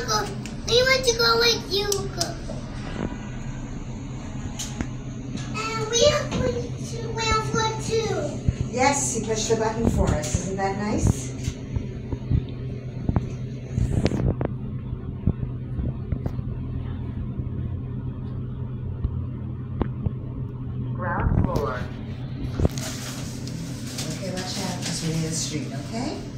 Uncle. We want to go with you, And we are going to whale for two. Yes, you pushed the button for us. Isn't that nice? Ground floor. Okay, watch out because we're near the street, okay?